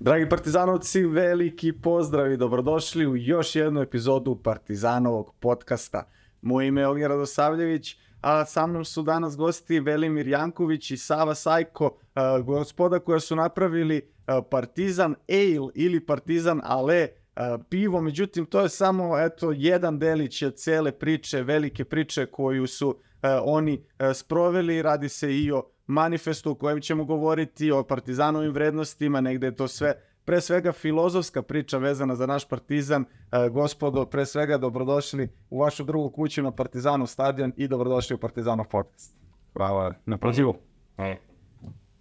Dragi partizanovci, veliki pozdrav i dobrodošli u još jednu epizodu Partizanovog podcasta. Moje ime je Ognjera Dosavljević, a sa mnom su danas gosti Velimir Janković i Sava Sajko, a, gospoda koja su napravili a, Partizan Ale ili Partizan Ale a, pivo, međutim to je samo eto jedan delić cele priče, velike priče koju su oni sproveli, radi se i o manifestu u kojem ćemo govoriti o partizanovim vrednostima, negde je to sve pre svega filozofska priča vezana za naš partizan. E, gospodo, pre svega dobrodošli u vašu drugu kuću na Partizanu stadion i dobrodošli u Partizanov podcast. Hvala na pozivu.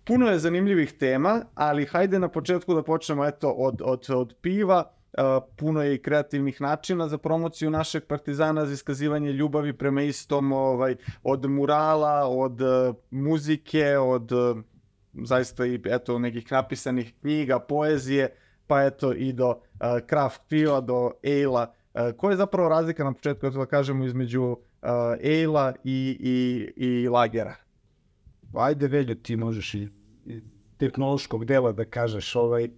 Puno je zanimljivih tema, ali hajde na početku da počnemo eto od, od, od piva. Puno je i kreativnih načina za promociju našeg partizana, za iskazivanje ljubavi prema istom, ovaj, od murala, od e, muzike, od e, zaista i eto nekih napisanih knjiga, poezije, pa eto i do uh, craft piva, do ale-a. Uh, koja je zapravo razlika na početku, da kažemo, između uh, ale-a i, i, i lagera? Ajde, Veljo, ti možeš i i tehnološkog dela da kažeš. Ovaj,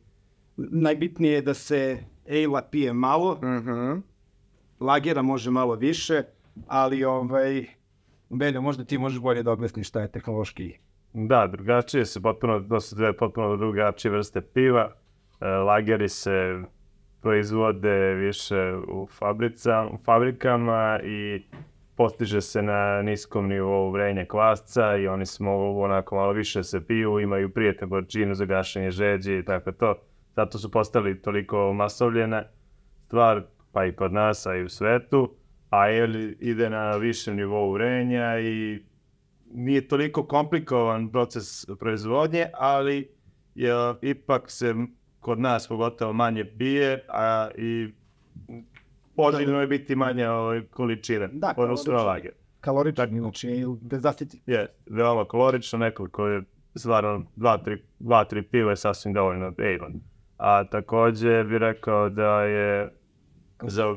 najbitnije je da se ejla pije malo, Uh -huh. lagera može malo više, ali ovaj, Veljo, možda ti možeš bolje da objasniš šta je tehnološki Da, drugačije se potpuno, to su dve potpuno drugačije vrste piva. E, lageri se proizvode više u, fabrica, u fabrikama i postiže se na niskom nivou vrenja kvasca i oni se mogu onako malo više se piju, imaju prijetnu gorčinu za gašenje žeđi i tako to. Zato su postali toliko masovljene stvar, pa i kod nas, a i u svetu. A ale ide na višem nivou vrenja i nije toliko komplikovan proces proizvodnje, ali je, ipak se kod nas pogotovo manje pije, a i poželjno je biti manje ovaj, količine. Da, odnosno na lager. kaloričan, znači bez zastiti. Je, veoma kalorično, nekoliko je stvarno dva, tri, dva, tri piva je sasvim dovoljno ale. A takođe bih rekao da je za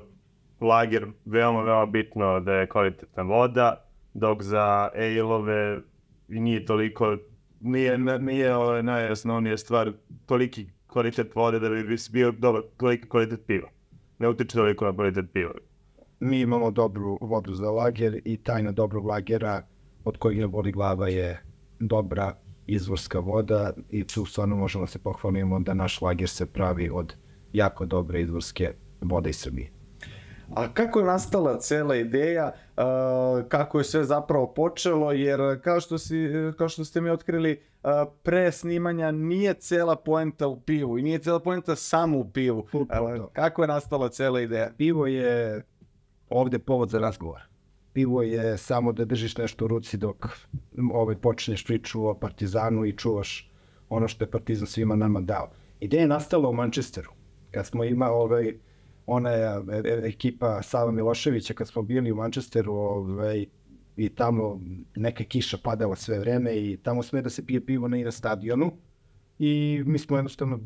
lager veoma, veoma bitno da je kvalitetna voda, dok za ale-ove nije toliko, nije, nije ovaj, najosnovnija stvar toliki kvalitet vode da bi bio dobar, toliki kvalitet piva. Ne utiče toliko na kvalitet piva. Mi imamo dobru vodu za lager i tajna dobrog lagera od kojeg ne boli glava je dobra izvorska voda i tu stvarno možemo da se pohvalimo da naš lager se pravi od jako dobre izvorske vode iz Srbije. A kako je nastala cela ideja, kako je sve zapravo počelo, jer kao što, si, kao što ste mi otkrili, pre snimanja nije cela poenta u pivu i nije cela poenta samo u pivu. Upravo kako je nastala cela ideja? Pivo je ovde povod za razgovor. Pivo je samo da držiš nešto u ruci dok ovaj, počneš priču o Partizanu i čuvaš ono što je Partizan svima nama dao. Ideja je nastala u Manchesteru. Kad smo imali ovaj, ona e, e, ekipa Sava Miloševića, kad smo bili u Manchesteru ovaj, i tamo neka kiša padala sve vreme i tamo sme da se pije pivo na, i na stadionu. I mi smo jednostavno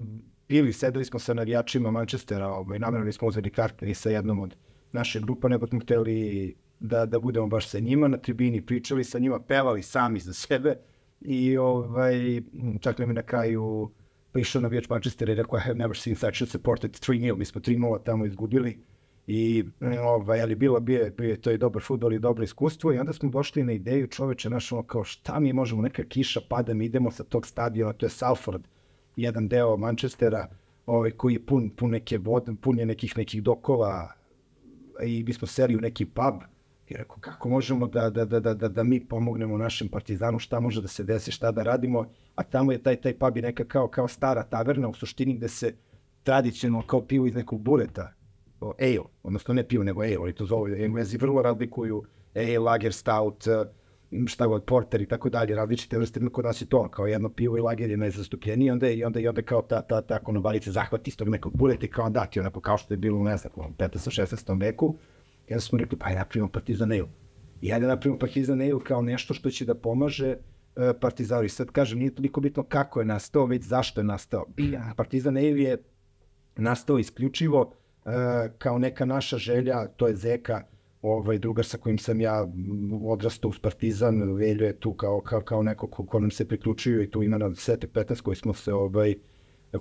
bili, sedeli smo sa navijačima Manchestera, ovaj, namjerno smo uzeli karte i sa jednom od naše grupa, nego smo hteli da, da budemo baš sa njima na tribini, pričali sa njima, pevali sami za sebe i ovaj, čak je na kraju prišao navijač Manchestera i rekao I have never seen such a supported 3-0, mi smo 3-0 tamo izgubili i ovaj, ali bilo bio, bio je to i dobar futbol i dobro iskustvo i onda smo došli na ideju čoveče naš ono kao šta mi možemo, neka kiša pada, mi idemo sa tog stadiona, to je Salford, jedan deo Manchestera ovaj, koji je pun, pun neke vode, pun je nekih nekih dokova i mi smo seli u neki pub i rekao kako možemo da, da, da, da, da, da mi pomognemo našem partizanu, šta može da se desi, šta da radimo, a tamo je taj, taj pub je neka kao, kao stara taverna u suštini gde se tradicionalno kao pivo iz nekog bureta, o, ale, odnosno ne pivo nego ale, oni to zovu, englezi vrlo razlikuju. Ale, lager, stout, eh, šta god, porter i tako dalje, različite vrste, kod nas je to, kao jedno pivo i lager je najzastupljeniji, onda, je- i onda, i onda kao ta, ta, ta konobarica zahvati istog nekog bureta i kao dati, onako kao što je bilo, ne znam, u 15. 16. veku, onda smo rekli, pa ajde napravimo Partizan Ale. I ajde napravimo Partizan Ale kao nešto što će da pomaže e, Partizaru. I sad kažem, nije toliko bitno kako je nastao, već zašto je nastao. Partizan Ale je nastao isključivo e, kao neka naša želja, to je Zeka, ovaj drugar sa kojim sam ja odrastao uz Partizan, Veljo je tu kao, kao, kao neko ko, ko nam se priključio i tu ima na Sete 15 koji smo se ovaj,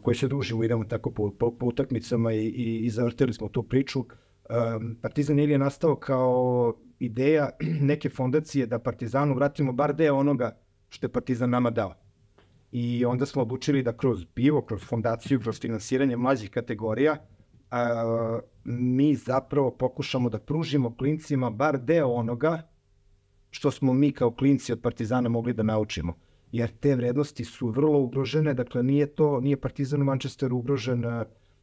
koji se družimo, idemo tako po, po, po utakmicama i, i, i zavrtili smo tu priču. Partizan ili je nastao kao ideja neke fondacije da Partizanu vratimo bar deo onoga što je Partizan nama dao. I onda smo odlučili da kroz pivo, kroz fondaciju, kroz finansiranje mlađih kategorija, a, mi zapravo pokušamo da pružimo klincima bar deo onoga što smo mi kao klinci od Partizana mogli da naučimo. Jer te vrednosti su vrlo ugrožene, dakle nije to, nije Partizan u Manchesteru ugrožen,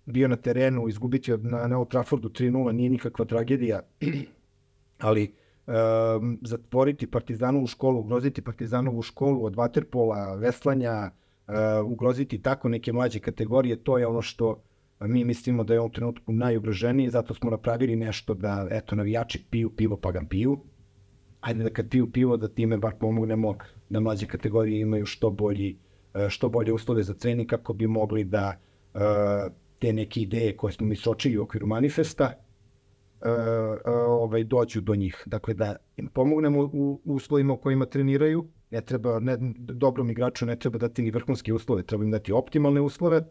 bio na terenu, izgubiti na, na Old Traffordu 3-0 nije nikakva tragedija, ali um, zatvoriti Partizanovu školu, ugroziti Partizanovu školu od vaterpola, veslanja, uh, ugroziti tako neke mlađe kategorije, to je ono što mi mislimo da je u ovom trenutku najugroženiji, zato smo napravili nešto da, eto, navijači piju pivo pa ga piju. Ajde da kad piju pivo da time bar pomognemo da mlađe kategorije imaju što bolji što bolje uslove za trening kako bi mogli da te neke ideje koje smo mi sočili u okviru manifesta ovaj, dođu do njih. Dakle, da im pomognemo u uslovima u kojima treniraju, ne treba, ne, dobrom igraču ne treba dati ni vrhunske uslove, treba im dati optimalne uslove,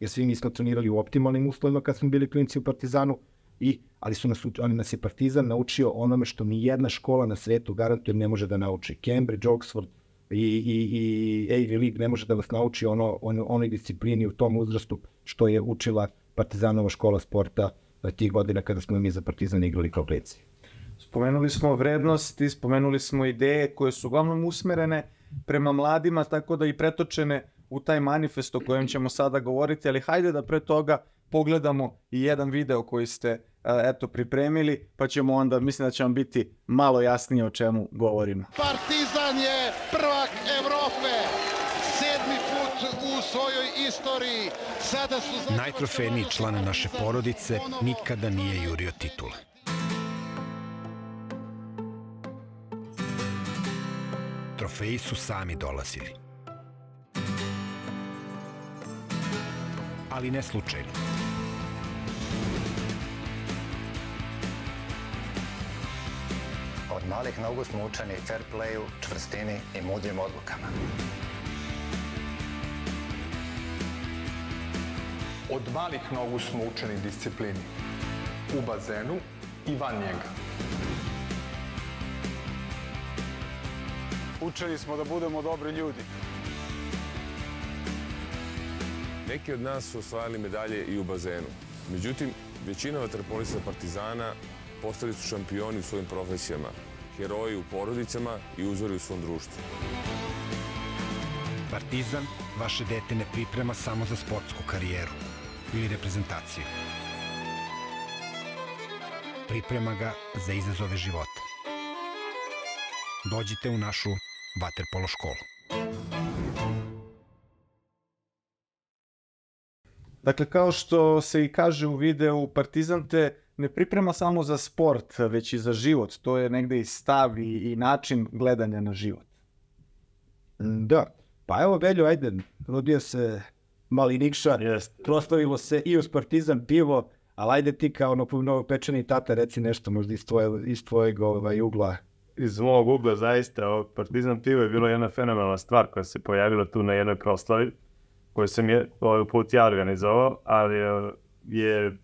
jer svi mi smo trenirali u optimalnim uslovima kad smo bili klinci u Partizanu, i, ali su nas, ali nas je Partizan naučio onome što ni jedna škola na svetu garantuje ne može da nauči. Cambridge, Oxford i, i, i Ivy League ne može da vas nauči ono, ono, onoj disciplini u tom uzrastu što je učila Partizanova škola sporta tih godina kada smo mi za Partizan igrali kao klinci. Spomenuli smo vrednosti, spomenuli smo ideje koje su uglavnom usmerene prema mladima, tako da i pretočene u taj manifest o kojem ćemo sada govoriti, ali hajde da pre toga pogledamo i jedan video koji ste eto pripremili, pa ćemo onda, mislim da će vam biti malo jasnije o čemu govorimo. Partizan je prvak Evrope, sedmi put u svojoj istoriji. Najtrofejniji član naše porodice nikada nije jurio titule. Trofeji su sami dolazili. ali ne slučajno. Od malih nogu smo učeni fair playu, čvrstini i mudrim odlukama. Od malih nogu smo učeni disciplini. U bazenu i van njega. Učeni smo da budemo dobri ljudi. Neki od nas su osvajali medalje i u bazenu. Međutim, većina vaterpolista Partizana postali su šampioni u svojim profesijama, heroji u porodicama i uzori u svom društvu. Partizan vaše dete ne priprema samo za sportsku karijeru ili reprezentaciju. Priprema ga za izazove života. Dođite u našu vaterpolo školu. Dakle, kao što se i kaže u videu, Partizan te ne priprema samo za sport, već i za život. To je negde i stav i, i način gledanja na život. Da. Pa evo, Veljo, ajde, rodio se mali Nikša, Jeste. proslavilo se i uz Partizan pivo, ali ajde ti kao novo pečeni tata reci nešto možda iz, tvoje, iz tvojeg ovaj, ugla. Iz mog ugla zaista, ovo Partizan pivo je bilo jedna fenomenalna stvar koja se pojavila tu na jednoj proslavi koju sam je, ovaj put ja organizovao, ali je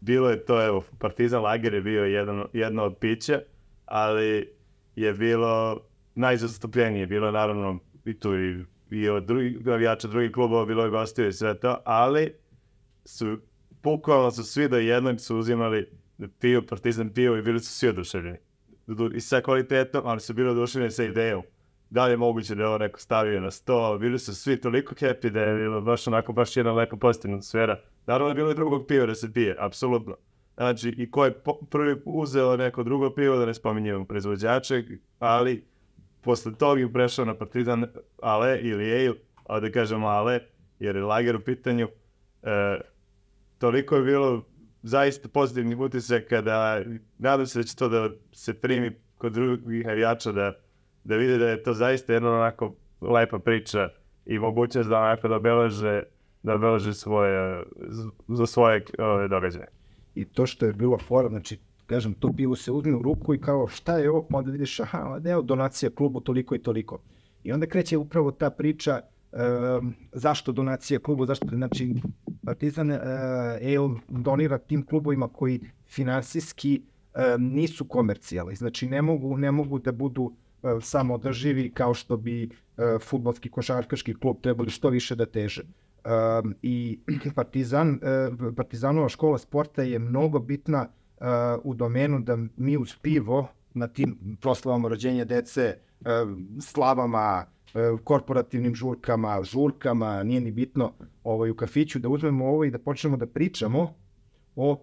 bilo je to, evo, Partizan Lager je bio jedan, jedno od pića, ali je bilo najzastupljenije, bilo naravno i tu i, i od drugih navijača drugih klubova, bilo je gostio i sve to, ali su, bukvalno su svi do jednog su uzimali piju, Partizan piju i bili su svi oduševljeni. I sa kvalitetom, ali su bili oduševljeni sa idejom da li je moguće da je ovo neko stavio na sto, bili su svi toliko happy da je bilo baš onako, baš jedna lepa pozitivna atmosfera. Naravno je bilo i drugog piva da se pije, apsolutno. Znači, i ko je prvi uzeo neko drugo pivo, da ne spominjemo proizvođače, ali posle toga je prešao na Partizan Ale ili Ale, a da kažemo Ale, jer je lager u pitanju. E, toliko je bilo zaista pozitivnih utisaka da nadam se da će to da se primi kod drugih navijača da da vide da je to zaista jedna onako lepa priča i mogućnost da onako da obeleže, da obeleže svoje, za svoje događaje. I to što je bilo fora, znači, kažem, to pivo se uzme u ruku i kao šta je ovo, pa onda vidiš, aha, evo donacija klubu toliko i toliko. I onda kreće upravo ta priča zašto donacije klubu, zašto, znači, Partizan e, EO donira tim klubovima koji finansijski e, nisu komercijalni, znači ne mogu, ne mogu da budu e, samo održivi kao što bi e, futbolski košarkaški klub trebali što više da teže. Um, I Partizan, uh, Partizanova škola sporta je mnogo bitna uh, u domenu da mi uz pivo na tim proslavama rođenja dece, uh, slavama, uh, korporativnim žurkama, žurkama, nije ni bitno ovaj, u kafiću, da uzmemo ovo i da počnemo da pričamo o uh,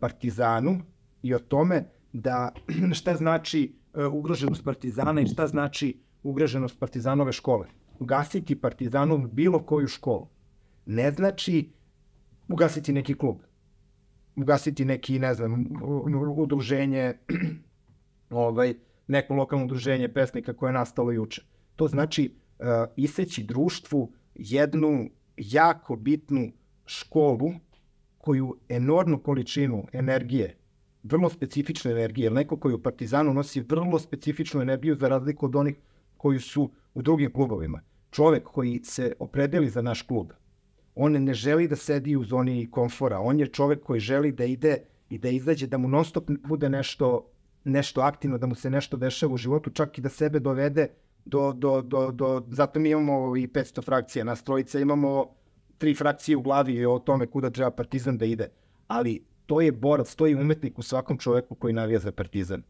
Partizanu i o tome da šta znači uh, ugroženost Partizana i šta znači ugroženost Partizanove škole. Ugasiti Partizanov bilo koju školu ne znači ugasiti neki klub, ugasiti neki, ne znam, udruženje, ovaj, neko lokalno udruženje pesnika koje je nastalo juče. To znači uh, iseći društvu jednu jako bitnu školu koju enormnu količinu energije, vrlo specifične energije, neko koji u Partizanu nosi vrlo specifičnu energiju za razliku od onih koji su u drugim klubovima. Čovek koji se opredeli za naš klub, on ne želi da sedi u zoni komfora, on je čovek koji želi da ide i da izađe, da mu non stop bude nešto, nešto aktivno, da mu se nešto dešava u životu, čak i da sebe dovede do, do, do, do zato mi imamo i 500 frakcija, nas trojice imamo tri frakcije u glavi o tome kuda treba Partizan da ide, ali to je borac, to je umetnik u svakom čoveku koji navija za Partizan.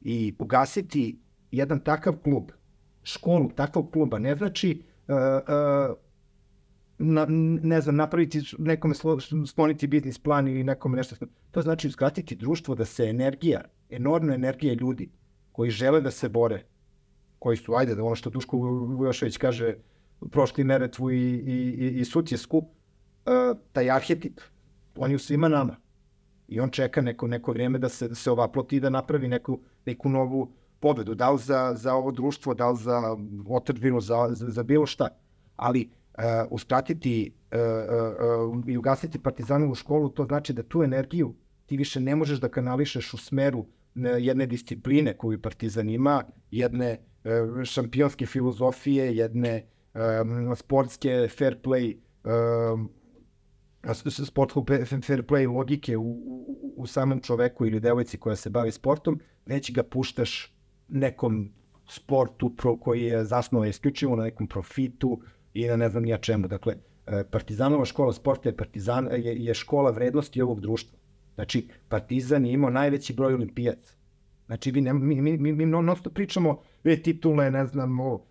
I ugasiti jedan takav klub, školu takvog kluba, ne znači uh, uh, na, ne znam, napraviti nekome skloniti biznis plan ili nekome nešto. To znači uskratiti društvo da se energija, enormna energija ljudi koji žele da se bore, koji su, ajde, da ono što Duško Vujošević kaže, prošli Neretvu i, i, i, i Sutjesku, uh, taj arhetip, on je u svima nama. I on čeka neko, neko vrijeme da se, da se ovaploti i da napravi neku, neku novu pobedu. Da li za, za ovo društvo, da li za otrbinu, za, za, za bilo šta. Ali uh, uskratiti uh, uh, i ugasiti partizanovu školu, to znači da tu energiju ti više ne možeš da kanališeš u smeru jedne discipline koju partizan ima, jedne šampionske filozofije, jedne um, sportske fair play um, sportskog fair play logike u, u, u samom čoveku ili devojci koja se bavi sportom, već ga puštaš nekom sportu pro, koji je zasnovan isključivo na nekom profitu, i na ne znam nija čemu. Dakle, e, Partizanova škola sporta je, partizan, je, je škola vrednosti ovog društva. Znači, Partizan je imao najveći broj olimpijaca. Znači, vi ne, mi, mi, mi, mi non stop pričamo, vi titule, ne znam, o,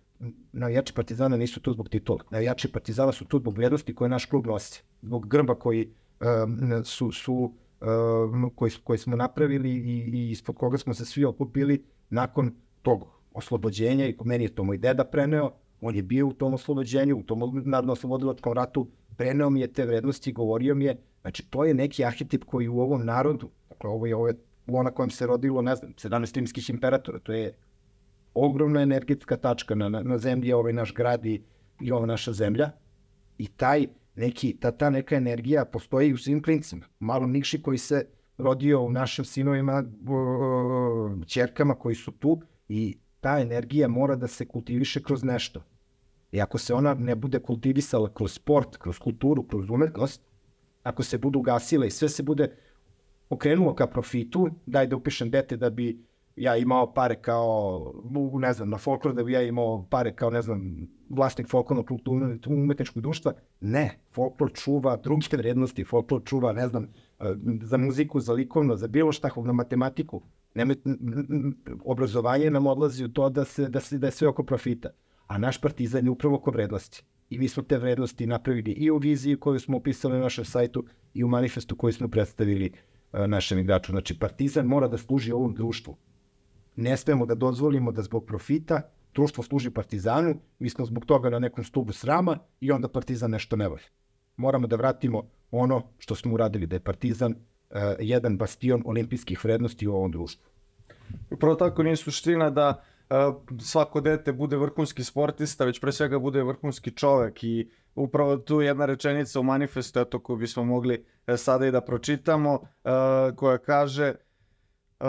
navijači Partizana nisu tu zbog titula. Navijači Partizana su tu zbog vrednosti koje naš klub nosi. Zbog grba koji um, su, su um, koji, koji smo napravili i, i ispod koga smo se svi okupili nakon tog oslobođenja i meni je to moj deda preneo, On je bio u tom oslobođenju, u tom narodno oslobodilačkom ratu, preneo mi je te vrednosti, govorio mi je, znači to je neki arhetip koji u ovom narodu, dakle ovo je, ovo je na kojem se rodilo, ne znam, 17 rimskih imperatora, to je ogromna energetska tačka na, na, na zemlji, ovaj naš grad i, i ova naša zemlja. I taj neki, ta, ta neka energija postoji u svim klincima. Malom Nikši koji se rodio u našim sinovima, čerkama koji su tu i ta energija mora da se kultiviše kroz nešto. I ako se ona ne bude kultivisala kroz sport, kroz kulturu, kroz umetnost, ako se budu gasile i sve se bude okrenulo ka profitu, daj da upišem dete da bi ja imao pare kao, ne znam, na folklor da bi ja imao pare kao, ne znam, vlasnik folklornog kulturnog umetničkog društva. Ne, folklor čuva druge vrednosti, folklor čuva, ne znam, eh, za muziku, za likovno, za bilo šta, na matematiku. Nema, obrazovanje nam odlazi u to da, se, da, se, da je sve oko profita. A naš partizan je upravo oko vrednosti. I mi smo te vrednosti napravili i u viziji koju smo upisali na našem sajtu i u manifestu koji smo predstavili uh, našem igraču. Znači, partizan mora da služi ovom društvu. Ne smemo da dozvolimo da zbog profita društvo služi partizanu, mi smo zbog toga na nekom stubu srama i onda partizan nešto ne volje. Moramo da vratimo ono što smo uradili, da je partizan uh, jedan bastion olimpijskih vrednosti u ovom društvu. Upravo tako nije suština da uh, svako dete bude vrhunski sportista, već pre svega bude vrhunski čovek i upravo tu jedna rečenica u manifestu, eto koju bismo mogli uh, sada i da pročitamo, uh, koja kaže uh,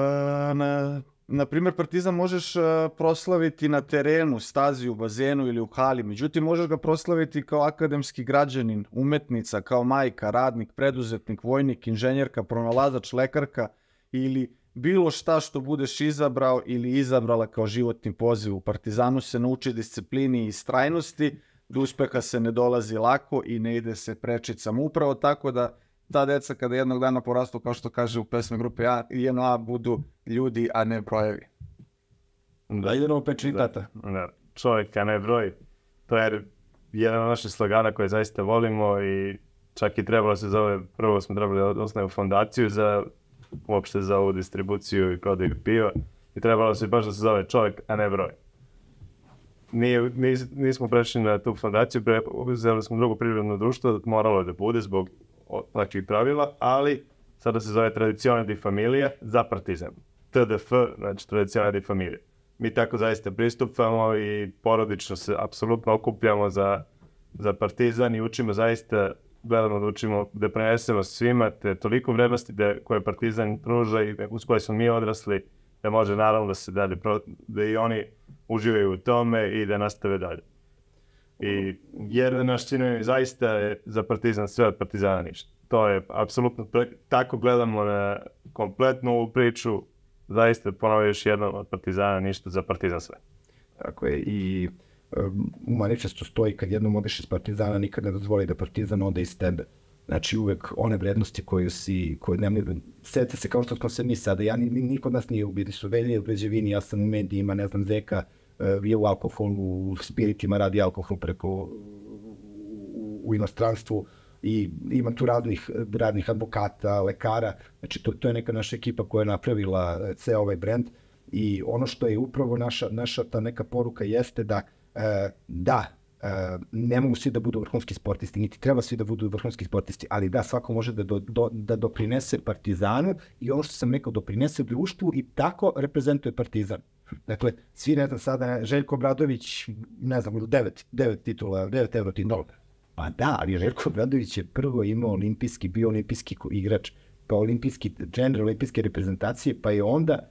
na na primjer, Partizan možeš proslaviti na terenu, stazi u bazenu ili u hali, međutim možeš ga proslaviti kao akademski građanin, umetnica, kao majka, radnik, preduzetnik, vojnik, inženjerka, pronalazač, lekarka ili bilo šta što budeš izabrao ili izabrala kao životni poziv. U Partizanu se nauči disciplini i strajnosti, do uspeha se ne dolazi lako i ne ide se prečicama. Upravo tako da ta deca kada jednog dana porastu, kao što kaže u pesme grupe A, JNA budu ljudi, a ne brojevi. Da, idemo opet čitata. Da, čovjek, a ne broj. To je jedan od naših slogana koje zaista volimo i čak i trebalo se zove, prvo smo trebali da osnovimo fondaciju za uopšte za ovu distribuciju i prodaju piva i trebalo se baš da se zove čovjek, a ne broj. Nije, nis, nismo prešli na tu fondaciju, pre, uzeli smo drugo privredno društvo, moralo je da bude zbog takvih pravila, ali sada se zove Tradicione di Familija za Partizan. TDF, znači Tradicione di. Mi tako zaista pristupamo i porodično se apsolutno okupljamo za, za Partizan i učimo zaista gledamo da učimo, da prenesemo svima te toliko vrednosti da, koje Partizan pruža i uz koje smo mi odrasli, da može naravno da se dalje, da i oni uživaju u tome i da nastave dalje. I jer naš sinovi zaista je za Partizan sve od Partizana ništa. To je apsolutno, tako gledamo na kompletnu ovu priču, zaista ponovio još jednom od Partizana ništa, za Partizan sve. Tako je i u Maničestu stoji kad jednom odeš iz Partizana nikad ne dozvoli da Partizan ode iz tebe. Znači uvek one vrednosti koje si, koje nema, sete se kao što smo se mi sada, ja, niko od nas nije u biznisu, Velje u građevini, ja sam u medijima, ne znam, Zeka, je u alkoholu, u spiritima radi alkohol preko u, inostranstvu i ima tu radnih, radnih advokata, lekara, znači to, to je neka naša ekipa koja je napravila ceo ovaj brend i ono što je upravo naša, naša ta neka poruka jeste da e, da, e, ne mogu svi da budu vrhunski sportisti, niti treba svi da budu vrhunski sportisti, ali da, svako može da, do, do, da doprinese Partizanu i ono što sam rekao, doprinese društvu i tako reprezentuje Partizan. Dakle, svi, ne znam, sada Željko Bradović, ne znam, ili devet, devet titula, devet evro titula. Pa da, ali Željko Bradović je prvo imao olimpijski, bio olimpijski igrač, pa olimpijski trener olimpijske reprezentacije, pa je onda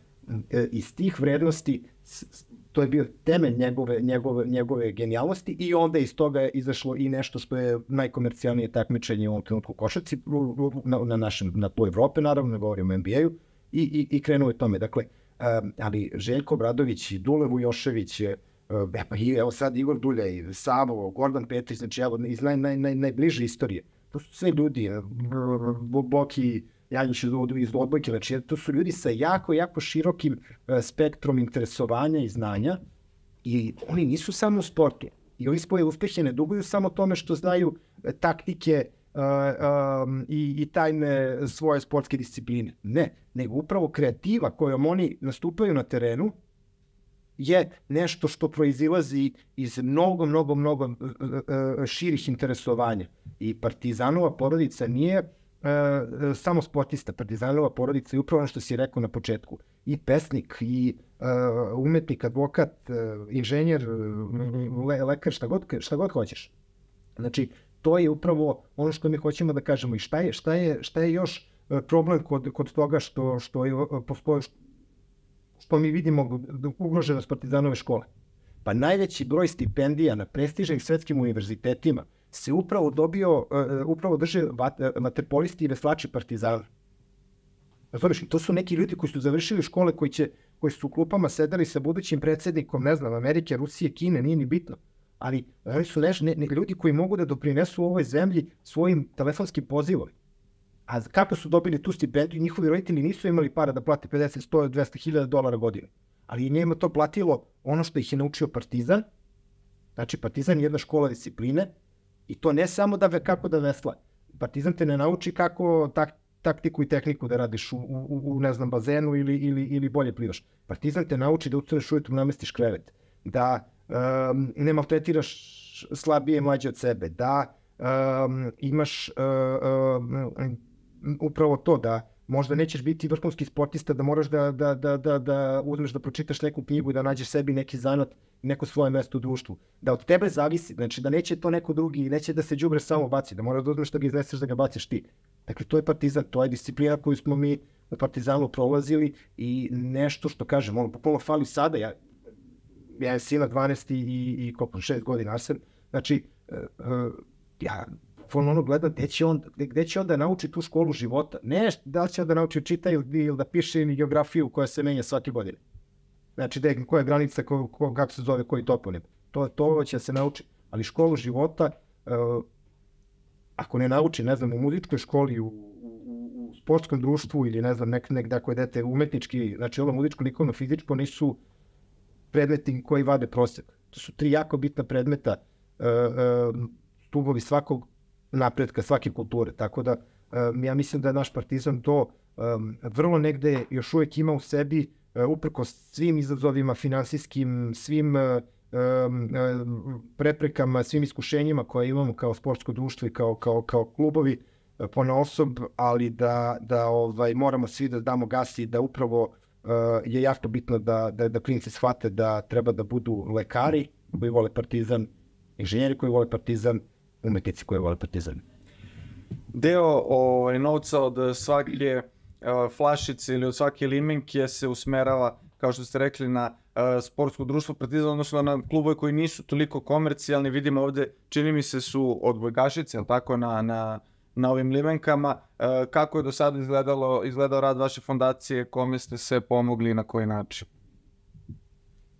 e, iz tih vrednosti to je bio temelj njegove, njegove, njegove genijalnosti i onda iz toga je izašlo i nešto što je najkomercijalnije takmičenje u ovom trenutku košarci na, na našem, na toj Evrope, naravno, ne govorimo o NBA-u, i, i, i krenuo je tome. Dakle, um, ali Željko Bradović i Dule Vujošević, uh, pa i evo sad Igor Duljaj, Savo, Gordon Petrić, znači evo iz naj, naj, naj, najbliže istorije. To su sve ljudi, Boki, Janjić iz odbojke, znači to su ljudi sa jako, jako širokim uh, spektrom interesovanja i znanja i oni nisu samo u sportu. I ovi svoje uspehe ne duguju samo tome što znaju uh, taktike uh, um, i, i tajne svoje sportske discipline. Ne, nego upravo kreativa kojom oni nastupaju na terenu je nešto što proizilazi iz mnogo, mnogo, mnogo širih interesovanja. I Partizanova porodica nije uh, samo sportista. Partizanova porodica je upravo ono što si rekao na početku. I pesnik, i uh, umetnik, advokat, uh, inženjer, le, lekar, šta god, šta god hoćeš. Znači, to je upravo ono što mi hoćemo da kažemo i šta je, šta je, šta je još problem kod, kod toga što, što je, postoje, što mi vidimo ugroženost partizanove škole. Pa najveći broj stipendija na prestižnim svetskim univerzitetima se upravo dobio, uh, upravo drže vaterpolisti i veslači partizana. Razumiješ, to su neki ljudi koji su završili škole koji, će, koji su u klupama sedeli sa budućim predsednikom, ne znam, Amerike, Rusije, Kine, nije ni bitno. Ali oni su neš, ne, ne, ljudi koji mogu da doprinesu ovoj zemlji svojim telefonskim pozivom. A kako su dobili tu stipendiju, njihovi roditelji nisu imali para da plate 50, 100, 200 hiljada dolara godine. Ali je njima to platilo ono što ih je naučio Partizan. Znači, Partizan je jedna škola discipline i to ne samo da ve, kako da vesla. Partizan te ne nauči kako tak, taktiku i tehniku da radiš u, u, u ne znam, bazenu ili, ili, ili bolje plivaš. Partizan te nauči da ustaneš ujutru namestiš krevet, da um, ne maltretiraš slabije mlađe od sebe, da um, imaš uh, um, upravo to da možda nećeš biti vrhunski sportista, da moraš da, da, da, da, da uzmeš da pročitaš neku knjigu, da nađeš sebi neki zanat, neko svoje mesto u društvu. Da od tebe zavisi, znači da neće to neko drugi, neće da se đubre samo baci, da moraš da uzmeš da ga izneseš da ga baciš ti. Dakle, to je partizan, to je disciplina koju smo mi u Partizanu prolazili i nešto što kažem, ono, bukvalno fali sada, ja, ja je sina 12 i, i koliko, 6 godina, Arsen, znači, uh, ja ono gledam gde će on, gde, gde će on da nauči tu školu života. Ne da će on da nauči čita ili, ili da piše geografiju koja se menja svake godine. Znači, gde, koja je granica, ko, ko, kako se zove, koji toponim. To, to će se nauči. Ali školu života, uh, ako ne nauči, ne znam, u muzičkoj školi, u, u, u sportskom društvu ili ne znam, nek, negde ako je dete umetnički, znači ovo muzičko, likovno, fizičko, nisu predmeti koji vade prosjek. To su tri jako bitna predmeta, uh, uh, stubovi svakog napretka, svake kulture. Tako da, ja mislim da je naš partizan to vrlo negde još uvek ima u sebi, uh, uprko svim izazovima finansijskim, svim uh, preprekama, svim iskušenjima koje imamo kao sportsko društvo i kao, kao, kao klubovi e, po osob, ali da, da ovaj, moramo svi da damo gas i da upravo je jako bitno da, da, da klinici shvate da treba da budu lekari koji vole partizan, inženjeri koji vole partizan, umetnici koji vole partizan. Deo ovaj, novca od svake uh, flašice ili od svake limenke se usmerava, kao što ste rekli, na sportsko društvo Partizan, odnosno na klubove koji nisu toliko komercijalni, vidimo ovde, čini mi se su odbojkašice, ali tako, na, na, na ovim limenkama. kako je do sada izgledalo, izgledao rad vaše fondacije, kome ste se pomogli i na koji način?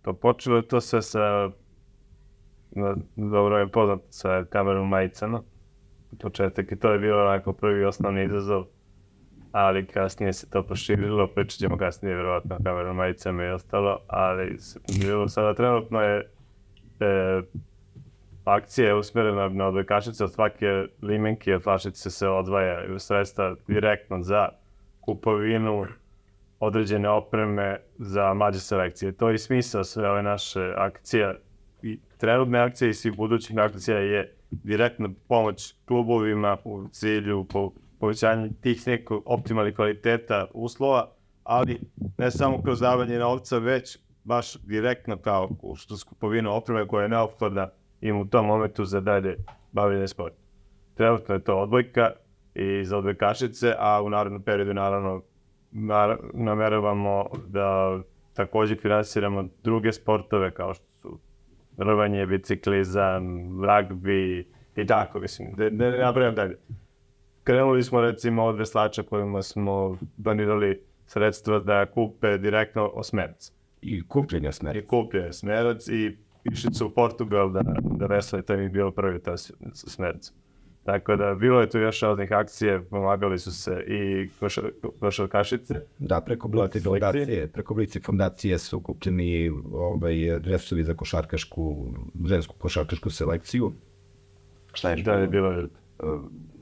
Pa počelo je to sve sa, dobro je poznat, sa kamerom majicama. Početak i to je bilo onako prvi osnovni izazov ali kasnije se to proširilo, pričat ćemo kasnije vjerovatno o kamerom majicama i ostalo, ali bilo sada trenutno je e, akcija je usmjerena na odvojkašice od svake limenke od flašice se odvaja sredstva direktno za kupovinu određene opreme za mlađe selekcije. To je i smisao sve ove naše akcije trenutne akcije i svih budućih akcija je direktna pomoć klubovima u cilju po povećanje tih nekog optimalnih kvaliteta uslova, ali ne samo kroz davanje novca, već baš direktno kao što skupovina opreme koja je neophodna im u tom momentu za dalje bavljanje sporta. Trenutno je to odbojka i za odbojkašice, a u narednom periodu naravno nameravamo da takođe finansiramo druge sportove kao što rvanje, biciklizam, ragbi i tako, mislim, da ne napravim dalje. Krenuli smo recimo od veslača kojima smo donirali sredstva da kupe direktno osmerac. I kupljenja smerac. I kupljenja smerac i išli su u Portugal da, da vesle, to je bilo prvi ta smerac. Tako da, bilo je tu još raznih akcije, pomagali su se i košarkašice. Da, preko Blice fondacije, preko Blice fondacije su kupljeni ovaj, dresovi za košarkašku, žensku košarkašku selekciju. Šta je što? Da, je bilo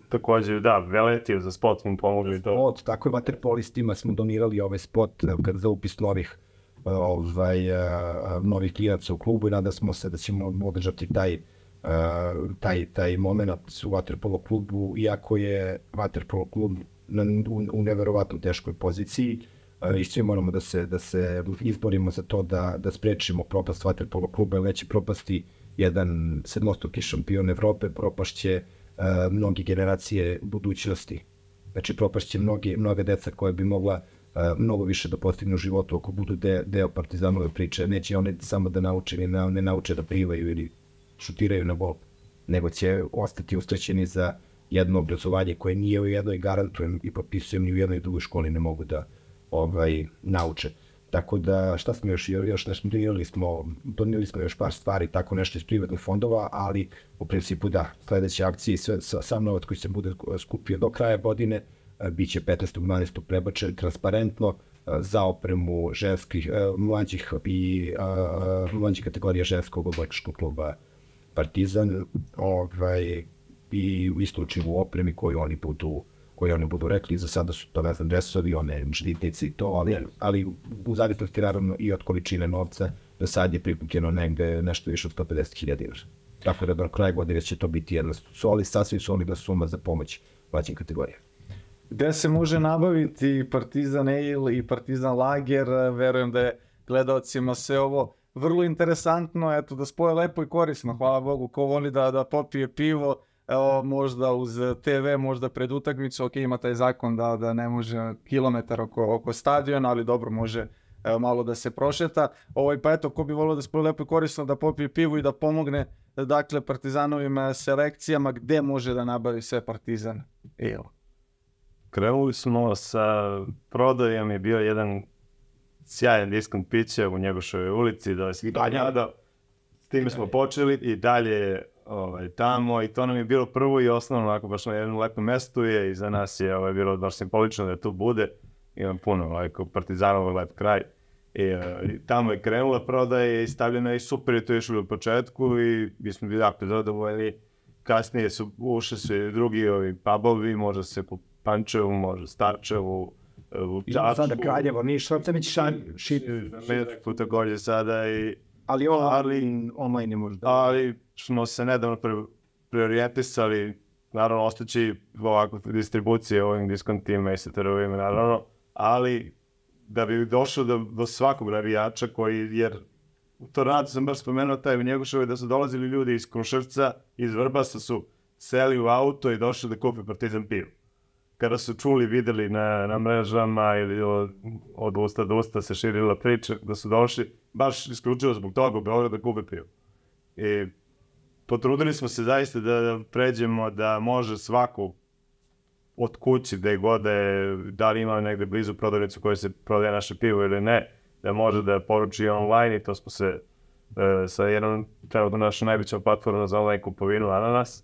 takođe, da, Veletiju za spot smo pomogli to. Spot, tako je vaterpolistima smo donirali ovaj spot kad za upis novih ovaj, novih klinaca u klubu i nada smo se da ćemo održati taj taj, taj moment u vaterpolo klubu, iako je vaterpolo klub na, u, u neverovatno teškoj poziciji, i svi moramo da se, da se izborimo za to da, da sprečimo propast vaterpolo kluba, jer neće propasti jedan sedmostruki šampion Evrope, propašće uh, mnoge generacije budućnosti. Znači, propašće mnogi, mnoga deca koje bi mogla uh, mnogo više da postignu u životu ako budu de, deo partizanove priče. Neće one samo da nauče ili ne nauče da plivaju ili šutiraju na bol, nego će ostati ustrećeni za jedno obrazovanje koje nije u jednoj garantujem i potpisujem ni u jednoj drugoj školi ne mogu da ovaj nauče. Tako da, šta smo još, još nešto donirali smo, donirali smo još par stvari, tako nešto iz privatnih fondova, ali u principu da, sledeće akcije, sve, sam novac koji se bude skupio do kraja godine, bit će 15. 12. prebačen transparentno za opremu ženskih, mlađih i mlađih kategorija ženskog odbojkaškog kluba Partizan, ovaj, i u opremi koju oni budu koje oni budu rekli, za sada su to, ne znam, dresovi, one žditnici i to, ali, ali u zavisnosti naravno i od količine novca, do sad je prikupljeno negde nešto više od 150.000 dinara. Tako da do kraja godine će to biti jedna soli, sasvim solidna suma za pomoć mlađim kategorijama. Gde se može nabaviti Partizan Ale i Partizan Lager, verujem da je gledalcima sve ovo vrlo interesantno, eto da spoje lepo i korisno, hvala Bogu, ko voli da, da popije pivo, evo, možda uz TV, možda pred utakmicu, ok, ima taj zakon da, da ne može kilometar oko, oko stadiona, ali dobro, može evo, malo da se prošeta. Ovaj, pa eto, ko bi volio da se lepo i korisno da popije pivu i da pomogne dakle, partizanovim e, selekcijama, gde može da nabavi sve partizan? Evo. Krenuli smo sa prodajom je bio jedan sjajan diskont pića u Njegošovoj ulici, da je Banjada. S time smo počeli i dalje ovaj, tamo i to nam je bilo prvo i osnovno, onako baš na jednom lepom mestu je i za nas je ovaj, bilo baš simbolično da tu bude. Imam puno ovaj, partizanova lep kraj. I, i tamo je krenula prodaja i stavljena i super je to išlo u početku i mi smo bili jako zadovoljni. Kasnije su ušli su i drugi ovi pubovi, može se po Pančevu, može Starčevu. Sada Kraljevo, Niš, već šalje, širi. Medak takođe sada i Ali, on, Ali- online možda. ali smo se nedavno pre, preorijentisali, naravno ostaći ovako distribucije ovim diskontima i STR-ovima, naravno, ali da bi došlo do, do svakog navijača koji, jer u to radu sam baš spomenuo taj u Njegošovoj da su dolazili ljudi iz Kruševca, iz Vrbasa su seli u auto i došli da kupe Partizan pivo. Kada su čuli, videli na, na mrežama ili od, od usta do usta se širila priča da su došli baš isključivo zbog toga u Beograd da kupe pivo. I potrudili smo se zaista da pređemo da može svako od kući gde god da je, da li ima negde blizu prodavnicu koja se prodaje naše pivo ili ne, da može da poruči online i to smo se e, sa jednom trenutno našom najvećom platformom za online kupovinu Ananas,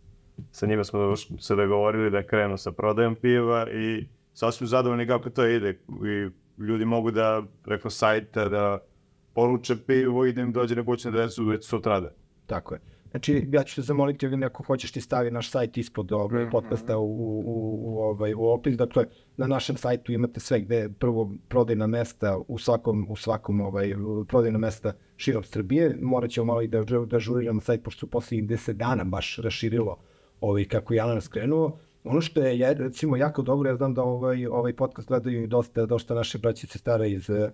sa njima smo se dogovorili da krenu sa prodajom piva i sasvim zadovoljni kako to ide i ljudi mogu da preko sajta da poruče pivo i da im dođe na kućnu adresu već sutrada. Tako je. Znači, ja ću te zamoliti ovdje ako hoćeš ti stavi naš sajt ispod ovog podcasta u, u, u, u, ovaj, u opis. Dakle, na našem sajtu imate sve gde je prvo prodajna mesta u svakom, u svakom ovaj, prodajna mesta širom Srbije. Morat ćemo malo i da, da žuriramo sajt, pošto su poslednjih 10 dana baš raširilo ovaj, kako je Alan skrenuo. Ono što je, je, recimo, jako dobro, ja znam da ovaj, ovaj podcast gledaju i dosta, dosta naše braće i sestara iz e,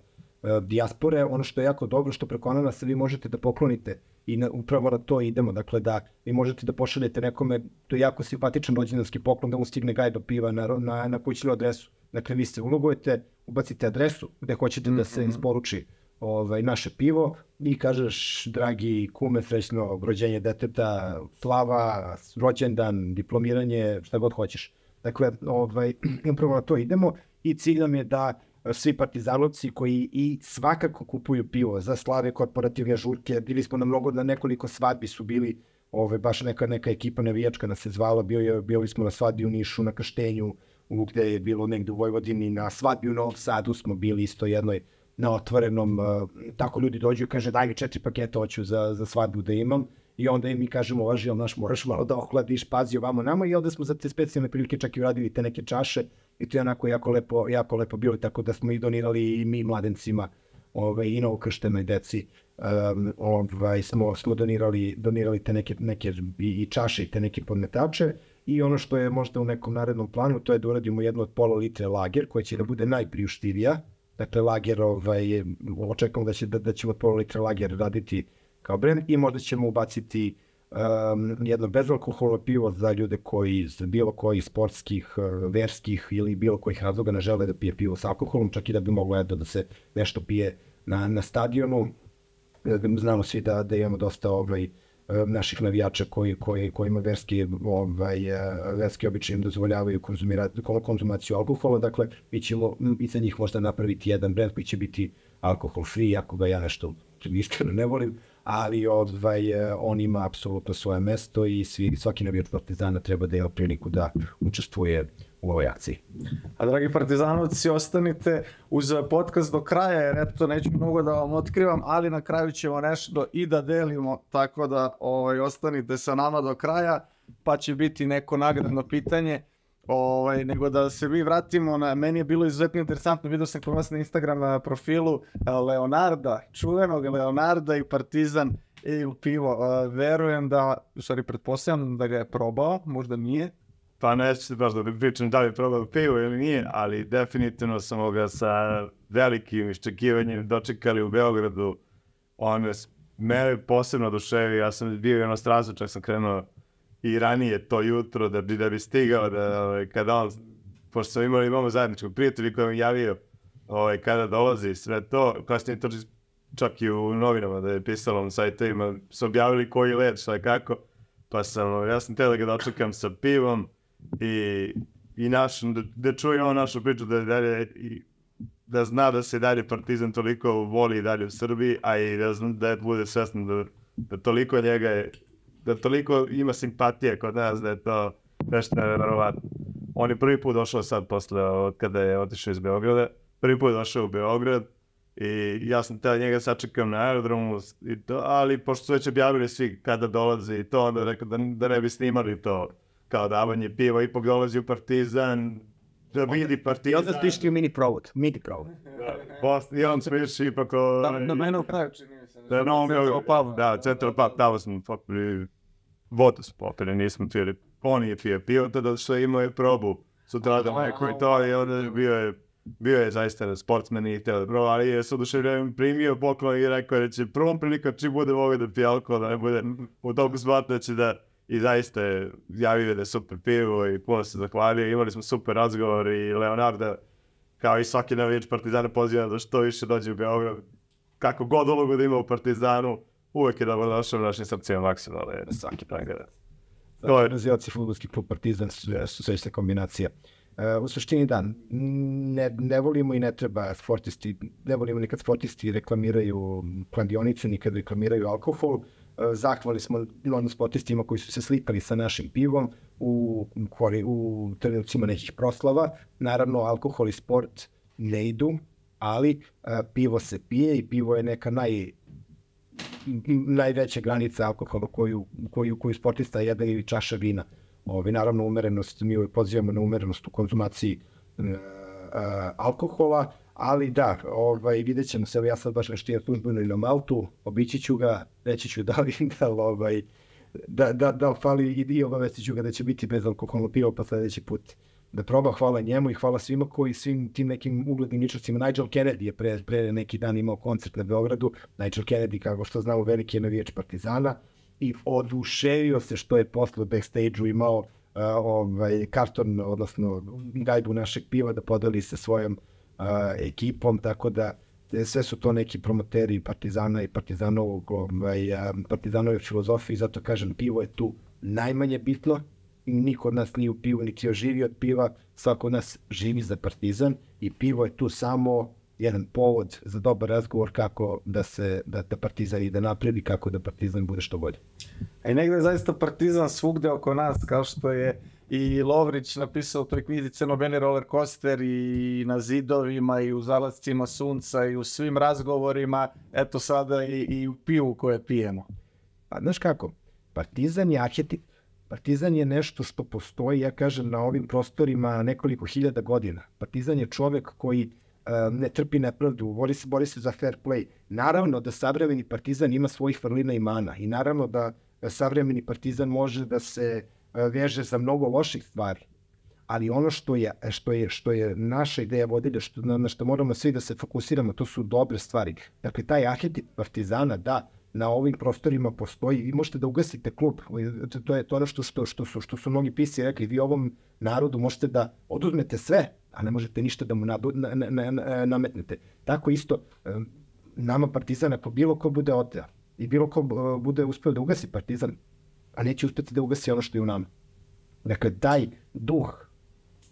dijaspore, ono što je jako dobro, što preko Ananasa vi možete da poklonite i na, upravo na to idemo, dakle da vi možete da pošaljete nekome, to je jako simpatičan rođendanski poklon, da mu stigne gaj do piva na, na, na kućnu adresu. Dakle, vi se ulogujete, ubacite adresu gde hoćete da se isporuči ovaj, naše pivo i kažeš, dragi kume, srećno rođenje deteta, slava, rođendan, diplomiranje, šta god hoćeš. Dakle, ovaj, upravo na to idemo i cilj nam je da svi partizanovci koji i svakako kupuju pivo za slave korporativne žurke, bili smo na mnogo, na nekoliko svadbi su bili, ove, baš neka, neka ekipa navijačka nas se zvala, bio je, bili smo na svadbi u Nišu, na Krštenju, u, gde je bilo negde u Vojvodini, na svadbi u Novom Sadu smo bili isto jednoj na otvorenom, uh, tako ljudi dođu i kaže daj mi četiri paketa hoću za, za svadbu da imam. I onda im mi kažemo važi, ali naš moraš malo da ohladiš, pazi ovamo nama. I onda smo za te specijalne prilike čak i uradili te neke čaše i to je onako jako lepo, jako lepo bilo, tako da smo i donirali i mi mladencima ovaj, i novokrštenoj deci um, ovaj, smo, smo donirali, donirali te neke, neke i, i čaše i te neke podmetače. I ono što je možda u nekom narednom planu to je da uradimo jednu od pola litre lager koja će da bude najpriuštivija dakle lager ovaj, očekujemo da, će, da, da ćemo od litre lager raditi kao brend i možda ćemo ubaciti um, jedno bezalkoholno pivo za ljude koji iz bilo kojih sportskih, uh, verskih ili bilo kojih razloga ne žele da pije pivo sa alkoholom, čak i da bi moglo eto, da se nešto pije na, na stadionu. Znamo svi da, da imamo dosta ovaj, e, naših navijača koji, koji, kojima verski, ovaj, e, verski običaj im dozvoljavaju konzumaciju alkohola, dakle, mi ćemo i za njih možda napraviti jedan brand koji će biti alkohol free, ako ga ja nešto iskreno ne volim, ali ovaj, e, on ima apsolutno svoje mesto i svi, svaki navijač Partizana treba da ima priliku da učestvuje u ovoj akciji. A dragi partizanovci, ostanite uz podcast do kraja, jer eto, neću mnogo da vam otkrivam, ali na kraju ćemo nešto i da delimo, tako da ovaj, ostanite sa nama do kraja, pa će biti neko nagradno pitanje. Ovaj, nego da se mi vratimo na, meni je bilo izuzetno interesantno, vidio sam kod vas na Instagram a, profilu a, Leonarda, čuvenog Leonarda i Partizan i pivo. A, verujem da, u stvari pretpostavljam da ga je probao, možda nije, Pa neću se baš da pričam da li probao pivo ili nije, ali definitivno smo ga sa velikim iščekivanjem dočekali u Beogradu. On je mene posebno oduševio, ja sam bio u inostranstvu, čak sam krenuo i ranije to jutro da bi, da bi stigao da, ovaj, kada on, pošto smo imali, imamo zajedničkog prijatelja koji mi javio ovaj, kada dolazi sve to, kasnije to čak i u novinama da je pisalo na sajtovima, su objavili koji let, šta kako, pa sam, ovaj, ja sam teo da ga dočekam sa pivom i, i naš, da, da čuje on našu priču da dalje, i, da zna da se dalje Partizan toliko voli i dalje u Srbiji, a i da, zna, da bude svestan da, da toliko njega je, da toliko ima simpatije kod nas, da je to nešto nevjerovatno. On je prvi put došao sad posle od kada je otišao iz Beograda, prvi put došao u Beograd i ja sam teo njega sačekam na aerodromu, i to, ali pošto su već objavili svi kada dolazi i to, onda rekao da, da ne bi snimali to kao davanje piva, ipak dolazi u Partizan, da vidi Partizan. I onda ste išli u mini provod, mini provod. Posle, I on smo išli ipak o... Da, na mene upravo. Da, na ovom, da, Central Park, tamo smo popili, vodu smo popili, nismo pili, on je pio pivo, tada što je imao je probu, sutra da neko i to, i onda bio je bio je zaista sportsmen i teo bro, ali je s oduševljenjem primio poklon i rekao da će prvom prilikom čim bude mogao da pije alkohol, da ne bude u toliko smatno da će da i zaista je javio da je super pivo i puno se zahvalio. Imali smo super razgovor i Leonarda, kao i svaki navijač Partizana, poziva da što više dođe u Beograd. Kako god ulogu da ima u Partizanu, uvek je dobro došao u našim srcima maksimalno je svaki dan. To je razvijaci futbolski klub Partizan su, su sveća kombinacija. Uh, u suštini da, ne, ne volimo i ne treba sportisti, ne volimo nikad sportisti reklamiraju kladionice, nikad reklamiraju alkohol. Uh, zahvali smo onim sportistima koji su se slikali sa našim pivom u, kori, u trenucima nekih proslava. Naravno, alkohol i sport ne idu, ali uh, pivo se pije i pivo je neka naj, najveća granica alkohola koju, koju, koju sportista jede ili čaša vina. Ovi, naravno, umerenost, mi uvijek pozivamo na umerenost u konzumaciji e, e, alkohola, ali da, ovaj, vidjet ćemo se, ja sad baš nešto je službeno ili na Maltu, obići ću ga, reći ću da li, da, ovaj, da, da, da fali i, i obavestit ću ga da će biti bezalkoholno pivo pa sledeći put da proba, hvala njemu i hvala svima koji, svim tim nekim uglednim ličnostima. Nigel Kennedy je pre, pre neki dan imao koncert na Beogradu. Nigel Kennedy, kako što znamo, veliki je navijač Partizana i oduševio se što je posle backstage-u imao uh, ovaj, karton, odnosno gajbu našeg piva da podeli sa svojom ekipom, tako da sve su to neki promoteri Partizana i Partizanovog, ovaj, Partizanove filozofije zato kažem pivo je tu najmanje bitno, niko od nas nije u pivu, niti je živi od piva, svako od nas živi za Partizan i pivo je tu samo jedan povod za dobar razgovor kako da se da, da Partizan ide napred i kako da Partizan bude što bolje. A i negde zaista Partizan svugde oko nas, kao što je i Lovrić napisao u toj knjizi Crnobeni roller coaster i na zidovima i u zalascima sunca i u svim razgovorima, eto sada i, i u pivu koje pijemo. Pa znaš kako, Partizan je arhetip, Partizan je nešto što postoji, ja kažem, na ovim prostorima nekoliko hiljada godina. Partizan je čovek koji ne trpi nepravdu, bori se, bori se za fair play. Naravno da savremeni partizan ima svojih vrlina i mana i naravno da savremeni partizan može da se veže za mnogo loših stvari. Ali ono što je, što je, što je naša ideja vodilja, što, na, na što moramo svi da se fokusiramo, to su dobre stvari. Dakle, taj arhetip partizana, da, na ovim prostorima postoji i možete da ugasite klub. To je to ono što, što, što, su, što su mnogi pisi rekli. Vi ovom narodu možete da oduzmete sve, a ne možete ništa da mu nadu, na, na, na, nametnete. Tako isto, nama Partizan, ako bilo ko bude oteo i bilo ko bude uspeo da ugasi Partizan, a neće uspeti da ugasi ono što je u nama. Dakle, taj duh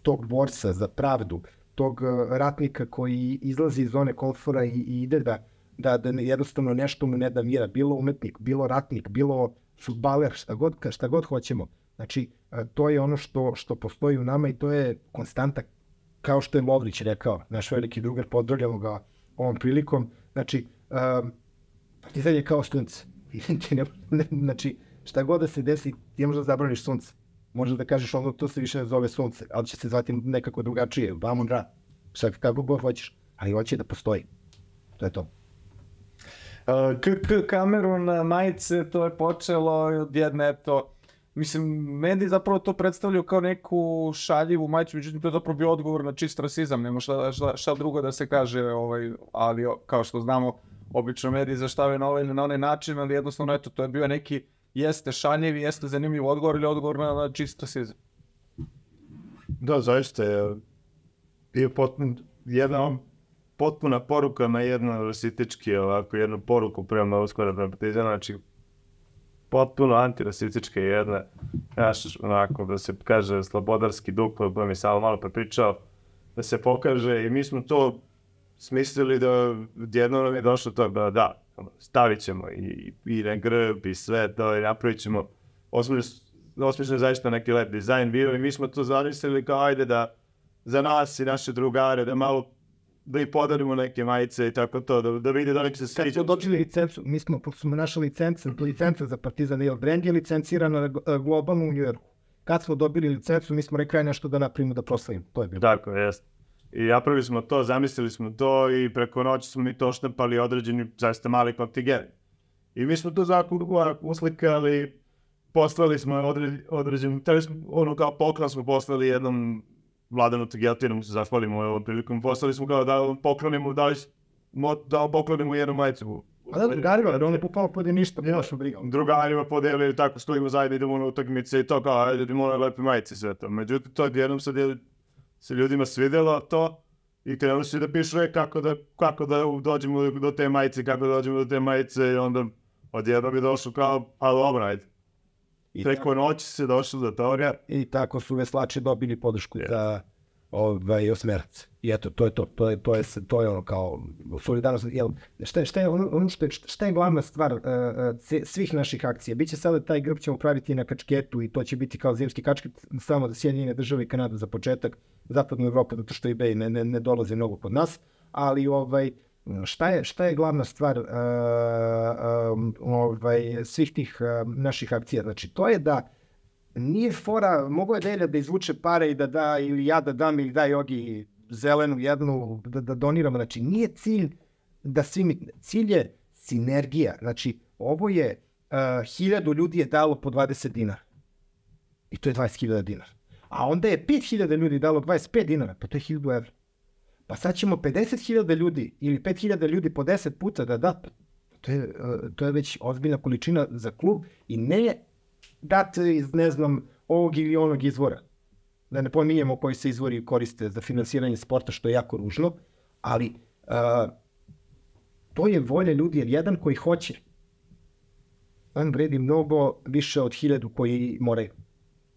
tog borca za pravdu, tog ratnika koji izlazi iz zone komfora i, i ide da, da, da jednostavno nešto mu ne da mira, bilo umetnik, bilo ratnik, bilo futbaler, šta god, šta god hoćemo. Znači, to je ono što, što postoji u nama i to je konstanta kao što je Lovrić rekao, naš veliki drugar, pozdravljamo ga ovom prilikom, znači, um, partizan je kao sunce. ne, ne, znači, šta god da se desi, ti možda zabraniš sunce. Možeš da kažeš ono, to se više zove sunce, ali će se zvati nekako drugačije, Bamon Ra, šta kako god hoćeš, ali hoće da postoji. To je to. KK kameru na majice, to je počelo od jedne, eto, Mislim, meni zapravo to predstavljaju kao neku šaljivu majicu, međutim to je zapravo bio odgovor na čist rasizam, nema šta, šta, šta drugo da se kaže, ovaj, ali kao što znamo, obično mediji zaštavaju na ovaj na onaj način, ali jednostavno eto, to je bio neki jeste šaljiv, jeste zanimljiv odgovor ili odgovor na, na čist rasizam. Da, zaista je bio potpun, jedna potpuna poruka na jedno rasistički, ovako, jednu poruku prema uskora prema Partizana, znači potpuno antirasistička jedna, znaš, onako, da se kaže slobodarski duh, o kojem je samo malo prepričao, da se pokaže i mi smo to smislili da jedno nam je došlo to da da, stavit ćemo i, i na grb i sve to i napravit ćemo osmišljeno zaista neki lep dizajn bio i mi smo to zamislili kao ajde da za nas i naše drugare da malo da ih podarimo neke majice i tako to, da, da vidi da li se Kad smo dobili licencu, mi smo, pošto smo našli licencu, licenca za Partizan Real brand je licencirana e, globalno u Njujorku. Kad smo dobili licencu, mi smo rekli nešto da napravimo da proslavimo. To je bilo. Tako, jest. I napravili smo to, zamislili smo to i preko noći smo mi to štampali određeni, zaista mali kontingent. I mi smo to zakon uslikali, poslali smo odre, određen, teli smo, ono kao poklon smo poslali jednom Vladanu Tigeltinu, mu se zahvalimo ovom prilikom, poslali smo kao da poklonimo, da, li, da poklonimo jednu majicu. A da, drugarima, jer on je popalo pode ništa, ja. baš briga. Drugarima podelili, tako stojimo zajedno, idemo na utakmice i to kao, ajde, idemo na lepe majice sve to. Međutim, to jednom sad je se ljudima svidelo to i krenuli su da pišu e, kako da, kako da dođemo do te majice, kako da dođemo do te majice i onda odjednom je došlo kao, a dobro, ajde. I Preko tako, noći se došlo do toga. I tako su veslači dobili podršku yeah. za ovaj, osmerac. I eto, to je to. To je, to je, to je ono kao solidarnost. Jel, šta, je, šta, je, ono, ono što je, šta je glavna stvar uh, svih naših akcija? Biće sada taj grb ćemo praviti na kačketu i to će biti kao zimski kačket samo za Sjedinjene države i Kanada za početak. Zapadnu Evropu, zato što eBay ne, ne, ne dolazi mnogo kod nas. Ali ovaj, šta je, šta je glavna stvar uh, um, ovaj, svih tih uh, naših akcija? Znači, to je da nije fora, mogo je Delja da izvuče pare i da da, ili ja da dam, ili da Jogi zelenu jednu, da, da doniramo. Znači, nije cilj da svi mi, cilj je sinergija. Znači, ovo je, uh, hiljadu ljudi je dalo po 20 dinara. I to je 20.000 dinara. A onda je 5.000 ljudi dalo 25 dinara, pa to je 1000 evra. Pa sad ćemo 50.000 ljudi ili 5.000 ljudi po 10 puta da da, to je, to je već ozbiljna količina za klub i ne dati iz, ne znam, ovog ili onog izvora. Da ne pominjemo koji se izvori koriste za finansiranje sporta, što je jako ružno, ali uh, to je volja ljudi, jer jedan koji hoće, on vredi mnogo više od hiljadu koji moraju.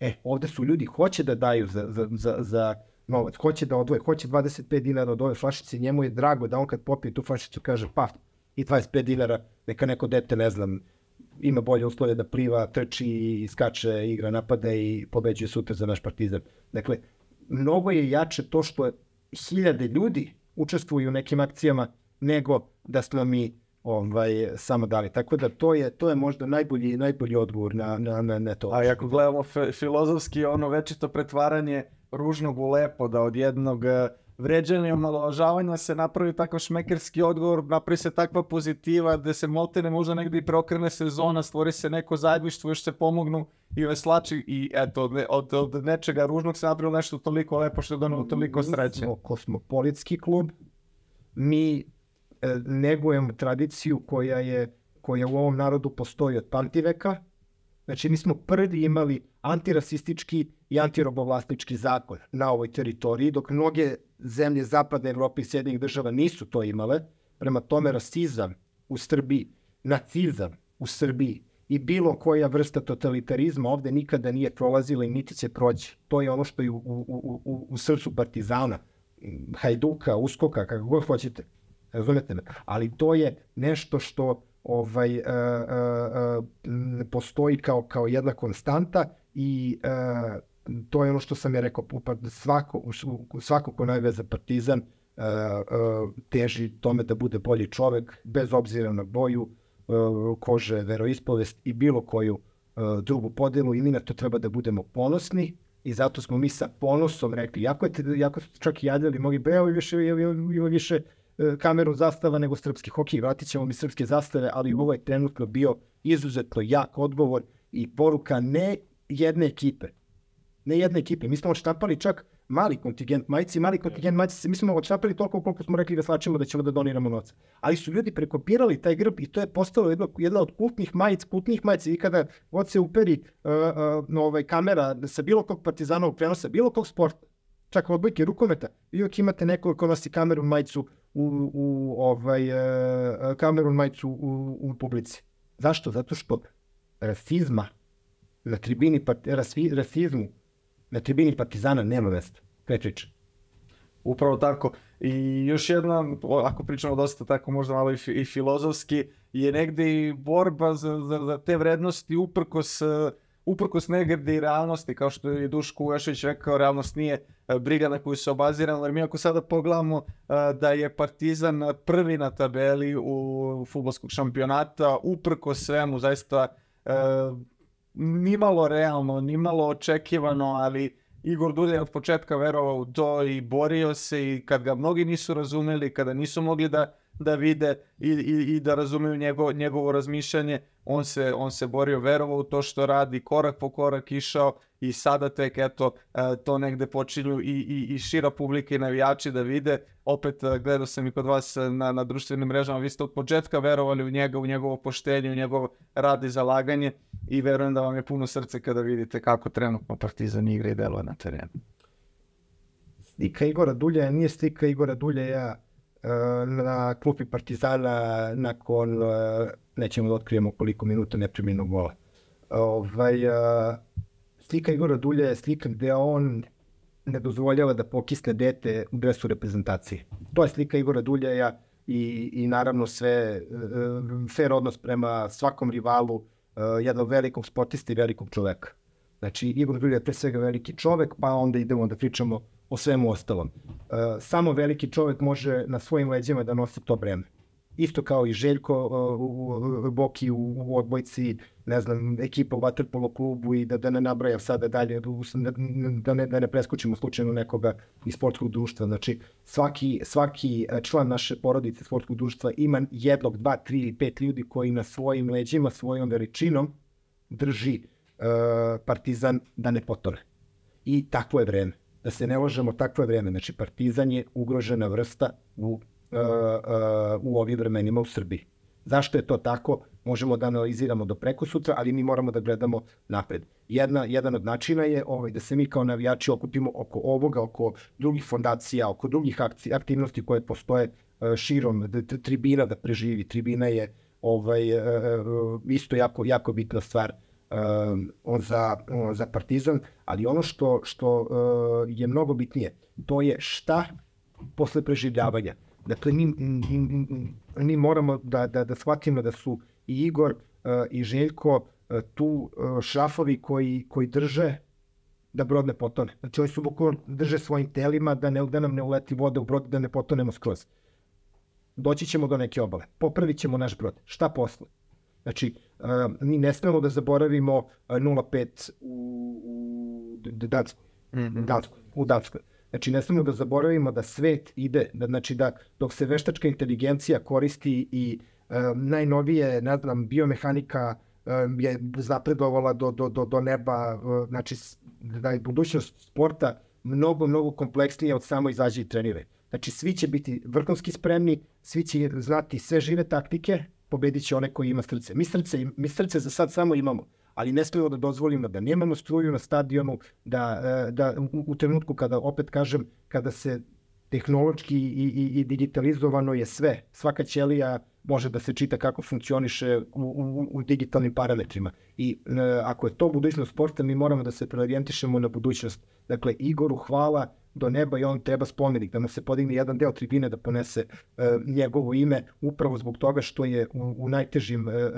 E, ovde su ljudi hoće da daju za, za, za, za novac, hoće da odvoje, hoće 25 dinara od ove flašice, njemu je drago da on kad popije tu flašicu kaže pa i 25 dinara, neka neko dete, ne znam, ima bolje uslove da pliva, trči, skače, igra, napada i pobeđuje sutra za naš partizan. Dakle, mnogo je jače to što je hiljade ljudi učestvuju u nekim akcijama nego da smo mi ovaj, samo dali. Tako da to je, to je možda najbolji, najbolji odgovor na, na, na, na to. A ako gledamo filozofski, ono večito pretvaranje ružnog u lepo, da od jednog vređanja i se napravi takav šmekerski odgovor, napravi se takva pozitiva da se moltene možda negde i preokrene sezona, stvori se neko zajedništvo, još se pomognu i veslači i eto, od, od nečega ružnog se napravilo nešto toliko lepo što je donalo toliko sreće. Mi smo kosmopolitski klub, mi e, negujemo tradiciju koja je koja u ovom narodu postoji od pamtiveka, Znači, mi smo prvi imali antirasistički i antirobovlasnički zakon na ovoj teritoriji, dok mnoge zemlje Zapadne Evrope i Sjedinih država nisu to imale. Prema tome, rasizam u Srbiji, nacizam u Srbiji i bilo koja vrsta totalitarizma ovde nikada nije prolazila i niti će proći. To je ono što je u, u, u, u srcu partizana, hajduka, uskoka, kako god hoćete. Razumete me? Ali to je nešto što ovaj, uh, uh, uh, postoji kao, kao jedna konstanta i uh, to je ono što sam je rekao, svako, svako ko najve za partizan uh, uh, teži tome da bude bolji čovek, bez obzira na boju, uh, kože, veroispovest i bilo koju drugu podelu i mi na to treba da budemo ponosni i zato smo mi sa ponosom rekli, jako, je, jako su čak i jadili, mogi, be, evo više, evo više E, kameru zastava nego srpski hokej. Vratit ćemo mi srpske zastave, ali ovo je trenutno bio izuzetno jak odgovor i poruka ne jedne ekipe. Ne jedne ekipe. Mi smo štampali čak mali kontingent majici, mali kontingent majici, mi smo odšapili toliko koliko smo rekli da slačemo da ćemo da doniramo novac. Ali su ljudi prekopirali taj grb i to je postalo jedna, jedna od kultnih majic, kultnih majica i kada god se uperi uh, uh, ovaj, kamera sa bilo kog partizanovog prenosa, bilo kog sporta, čak odbojke rukometa, vi uvijek imate nekog ko nosi kameru majicu u, u ovaj, uh, kameru majicu u, u publici. Zašto? Zato što rasizma na tribini rasizmu na tribini Partizana nema mesta. Krečić. Upravo tako. I još jedna, ako pričamo dosta tako možda malo i, i filozofski, je negde i borba za, za, za te vrednosti uprkos, uprkos negde i realnosti, kao što je Duško Ujašević rekao, realnost nije briga na koju se obaziramo, jer mi ako sada pogledamo da je Partizan prvi na tabeli u futbolskog šampionata, uprkos svemu, zaista nimalo realno, nimalo očekivano, ali Igor Dulje je od početka verovao u to i borio se i kad ga mnogi nisu razumeli, kada nisu mogli da, da vide i, i, i da razumeju njego, njegovo razmišljanje, on se, on se borio, verovao u to što radi, korak po korak išao i sada tek eto to negde počinju i, i, i šira publika i navijači da vide. Opet gledao sam i kod vas na, na društvenim mrežama, vi ste od početka verovali u njega, u njegovo poštenje, u njegov rad i zalaganje i verujem da vam je puno srce kada vidite kako trenutno Partizan igra i deluje na terenu. Slika Igora Dulja nije slika Igora Dulja na klupi Partizana nakon, nećemo da otkrijemo koliko minuta neprimjenog gola. Ovaj, slika Igora Dulja je slika gde on ne dozvoljava da pokisne dete u dresu reprezentacije. To je slika Igora Duljaja i, i naravno sve, fair odnos prema svakom rivalu, jednog velikog sportista i velikog čoveka. Znači, Igor Dulja je pre svega veliki čovek, pa onda idemo da pričamo o svemu ostalom. Samo veliki čovek može na svojim leđima da nosi to breme isto kao i Željko u, u Boki u, odbojci, ne znam, ekipa u Waterpolo klubu i da, da ne nabrajam sada dalje, da ne, da ne preskočimo slučajno nekoga iz sportskog društva. Znači, svaki, svaki član naše porodice sportskog društva ima jednog, dva, tri ili pet ljudi koji na svojim leđima, svojom veličinom drži uh, partizan da ne potone. I takvo je vreme. Da se ne lažemo, takvo je vreme. Znači, partizan je ugrožena vrsta u uh, uh, u ovim vremenima u Srbiji. Zašto je to tako? Možemo da analiziramo do preko sutra, ali mi moramo da gledamo napred. Jedna, jedan od načina je ovaj, da se mi kao navijači okupimo oko ovoga, oko drugih fondacija, oko drugih akci, aktivnosti koje postoje uh, širom tribina da preživi. Tribina je ovaj, uh, isto jako, jako bitna stvar uh, za, uh, za Partizan, ali ono što, što uh, je mnogo bitnije, to je šta posle preživljavanja. Dakle, mi, mi, mi moramo da, da, da shvatimo da su i Igor uh, i Željko uh, tu uh, šrafovi koji, koji drže da brod ne potone. Znači, oni su bukvalno drže svojim telima da, ne, da nam ne uleti voda u brod, da ne potonemo skroz. Doći ćemo do neke obale. Popravit ćemo naš brod. Šta posle? Znači, mi ne smemo da zaboravimo uh, 0,5 u, u Danskoj. Mm -hmm. Danskoj. U Danskoj. Znači, ne smemo da zaboravimo da svet ide, da, znači da dok se veštačka inteligencija koristi i e, najnovije, ne znam, biomehanika e, je zapredovala do, do, do, do neba, e, znači da je budućnost sporta mnogo, mnogo kompleksnija od samo izađe i trenire. Znači, svi će biti vrhunski spremni, svi će znati sve žive taktike, pobedit će one koji ima srce. Mi srce, mi srce za sad samo imamo ali ne smemo da dozvolimo da nemamo struju na stadionu, da, e, da u, u trenutku kada, opet kažem, kada se tehnološki i, i, i digitalizovano je sve, svaka ćelija može da se čita kako funkcioniše u, u, u digitalnim parametrima. I e, ako je to budućnost sporta, mi moramo da se preorijentišemo na budućnost. Dakle, Igoru hvala, do neba i on treba spomenik, da nam se podigne jedan deo tribine da ponese e, njegovo ime, upravo zbog toga što je u, u najtežim e, e,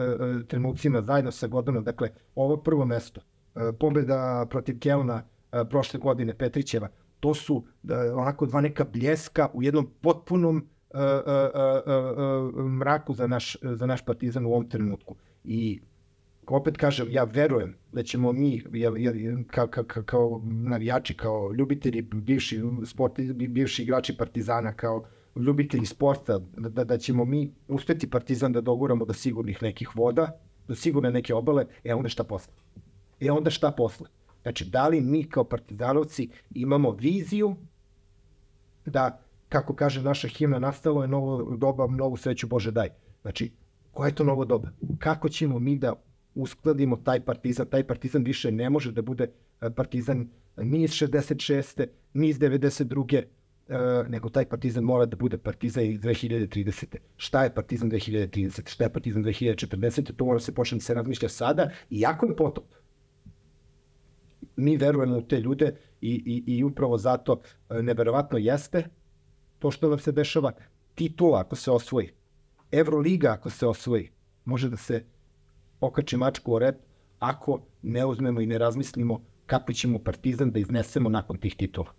trenucima zajedno sa Gordonom, dakle, ovo prvo mesto, e, pobjeda protiv Kelna e, prošle godine Petrićeva, to su e, onako dva neka bljeska u jednom potpunom e, e, e, mraku za naš, za naš partizan u ovom trenutku. I opet kažem, ja verujem da ćemo mi, ja, ja, kao, kao, kao navijači, kao ljubitelji, bivši, sport, bivši igrači Partizana, kao ljubitelji sporta, da, da ćemo mi uspeti Partizan da doguramo do sigurnih nekih voda, do sigurne neke obale, e onda šta posle? E onda šta posle? Znači, da li mi kao partizanovci imamo viziju da, kako kaže naša himna, nastalo je novo doba, novu sreću Bože daj. Znači, koje je to novo doba? Kako ćemo mi da uskladimo taj partizan? Taj partizan više ne može da bude e, partizan ni iz 66. ni iz 92. Uh, nego taj partizan mora da bude partizan iz 2030. Šta je partizan 2030? Šta je partizan 2040? To mora se počne da se razmišlja sada, iako je potop. Mi verujemo u te ljude i, i, i upravo zato e, neverovatno jeste to što nam se dešava. Titula ako se osvoji, Evroliga ako se osvoji, može da se okači mačku o rep ako ne uzmemo i ne razmislimo kako ćemo Partizan da iznesemo nakon tih titula.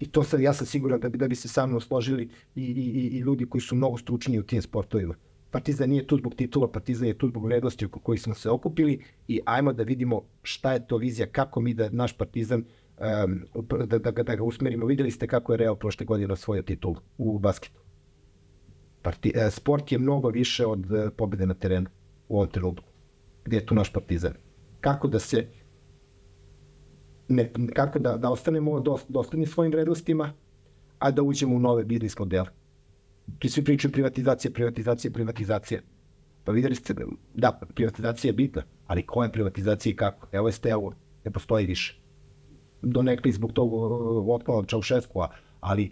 I to sad, ja sam siguran da bi, da bi se sa mnom složili i, i, i ljudi koji su mnogo stručniji u tim sportovima. Partizan nije tu zbog titula, Partizan je tu zbog vrednosti oko kojih smo se okupili i ajmo da vidimo šta je to vizija, kako mi da naš Partizan um, da, da, da ga usmerimo. Videli ste kako je Real prošle godine osvojio titul u basketu. Parti, e, sport je mnogo više od e, pobede na terenu u ovom trenutku. Gde je tu naš Partizan? Kako da se ne, kako da, da ostanemo dosledni svojim vrednostima, a da uđemo u nove biznis modele. Tu svi pričaju privatizacija, privatizacija, privatizacija. Pa videli ste, da, privatizacija je bitna, ali koja privatizacija i kako? Evo je stevo, ne postoji više. Donekli zbog tog otpala Čaušeskova, ali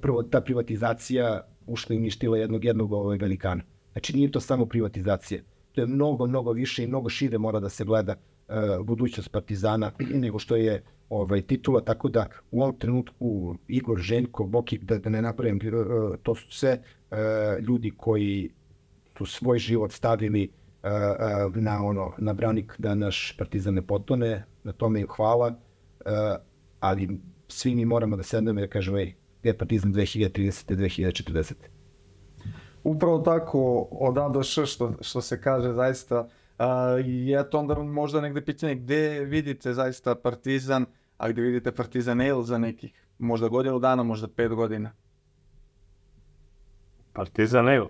prvo ta privatizacija ušla i uništila jednog jednog ovaj velikana. Znači nije to samo privatizacija. To je mnogo, mnogo više i mnogo šire mora da se gleda uh, budućnost Partizana nego što je ovaj titula, tako da u ovom trenutku Igor Ženko, Boki, da, da ne napravim, uh, to su sve uh, ljudi koji su svoj život stavili uh, uh, na ono na branik da naš Partizan ne potone, na tome im hvala, uh, ali svi mi moramo da sednemo i da kažemo, ej, gde je Partizan 2030. 2040. Upravo tako od A do Š što, što se kaže zaista A, I eto onda možda negde pitanje gde vidite zaista Partizan, a gde vidite Partizan El za nekih možda godinu dana, možda pet godina? Partizan El.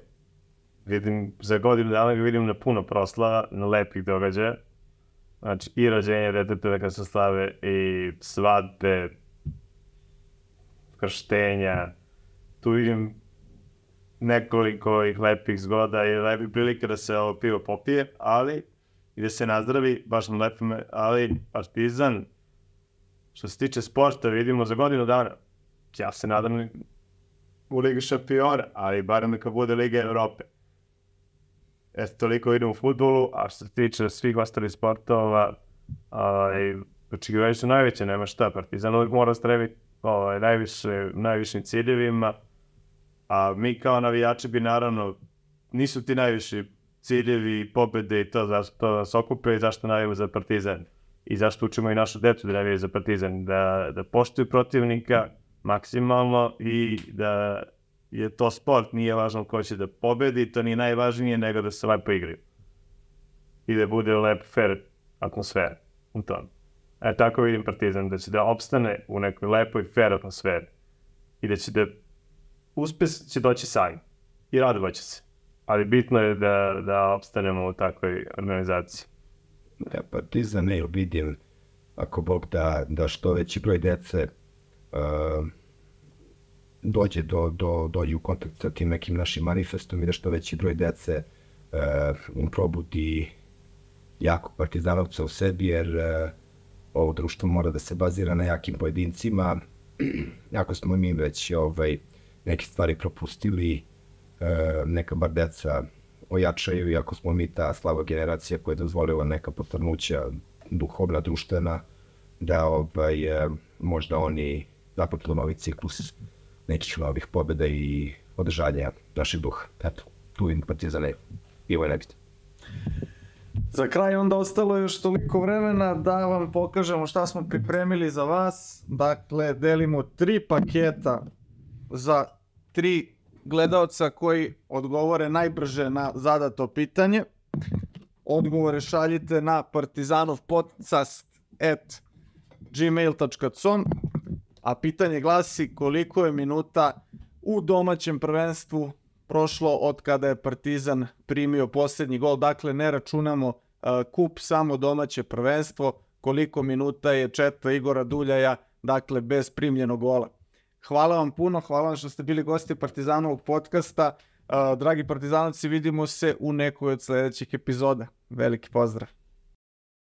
Vidim, za godinu dana ga vidim na puno proslava, na lepih događaja. Znači, i rođenje detetove kad se slave, i svadbe, krštenja. Tu vidim nekoliko ih lepih zgoda i lepih prilike da se ovo pivo popije, ali i da se nazdravi, baš na lepim, ali Partizan, što se tiče sporta, vidimo za godinu dana. Ja se nadam u Ligi šampiona, ali barem neka bude Liga Evrope. Eto, toliko vidim u futbolu, a što se tiče svih ostalih sportova, ovaj, očekivaju su najveće, nema šta, Partizan uvijek mora streviti ovaj, najviše, najvišim ciljevima, A mi kao navijači bi naravno, nisu ti najviši ciljevi, pobede i to zašto to nas okupe i zašto navijamo za Partizan. I zašto učimo i našu decu da navijaju za Partizan. Da, da poštuju protivnika maksimalno i da je to sport, nije važno ko će da pobedi, to nije najvažnije nego da se lepo igraju. I da bude lep, fair atmosfera u tom. E, tako vidim Partizan, da će da opstane u nekoj lepoj, fair atmosferi. I da će da uspes će doći sami i radovaće se. Ali bitno je da, da opstanemo u takvoj organizaciji. Ja, Partizan ne vidim, ako Bog da, da što veći broj dece uh, dođe do, do, dođe u kontakt sa tim nekim našim manifestom i da što veći broj dece uh, probudi jako partizanovca u sebi, jer uh, ovo društvo mora da se bazira na jakim pojedincima. Ako smo mi već ovaj, neke stvari propustili, e, neka bar deca ojačaju, iako smo mi ta slaba generacija koja je dozvolila neka potrnuća duhovna, društvena, da ovaj, e, možda oni započnu novi ciklus nekih novih pobjeda i održanja našeg duha. Eto, tu im partizane i ovo je nebitno. Za kraj onda ostalo još toliko vremena da vam pokažemo šta smo pripremili za vas. Dakle, delimo tri paketa za tri gledalca koji odgovore najbrže na zadato pitanje. Odgovore šaljite na partizanov.podcast.gmail.com a pitanje glasi koliko je minuta u domaćem prvenstvu prošlo od kada je Partizan primio posljednji gol. Dakle, ne računamo uh, kup, samo domaće prvenstvo. koliko minuta je četva Igora Duljaja, dakle bez primljenog gola. Hvala vam puno, hvala vam što ste bili gosti Partizanovog podcasta. Uh, dragi partizanovci, vidimo se u nekoj od sledećih epizoda. Veliki pozdrav!